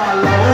follow.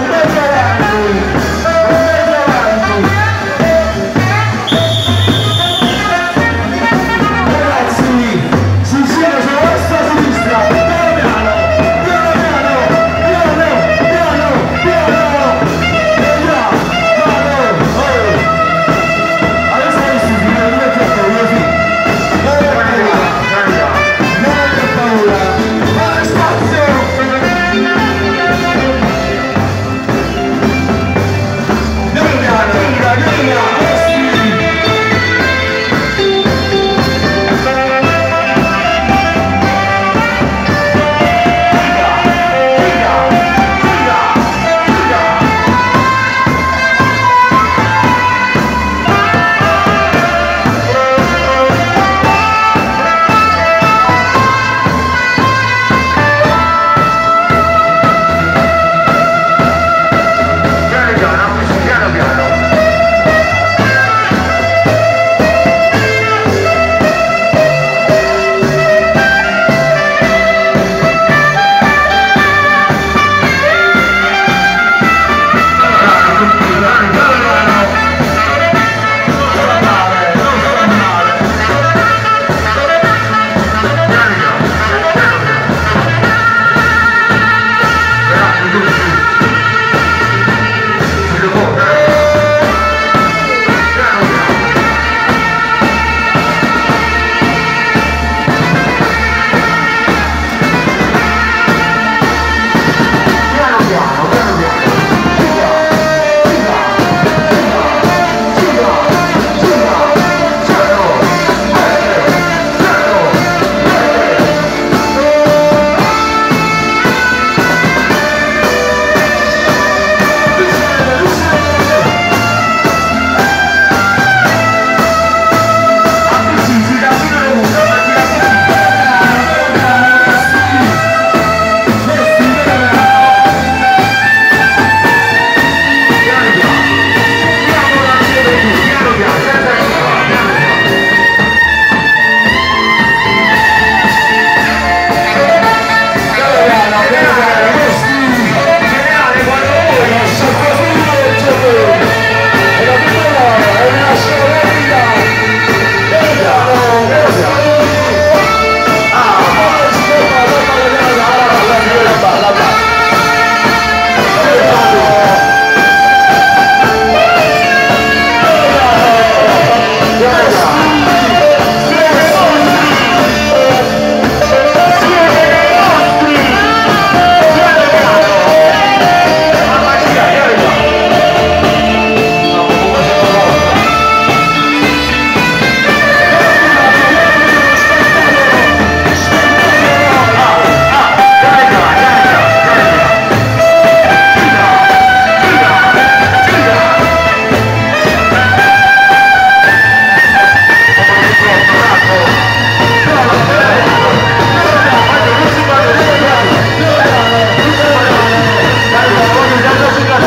Gracias.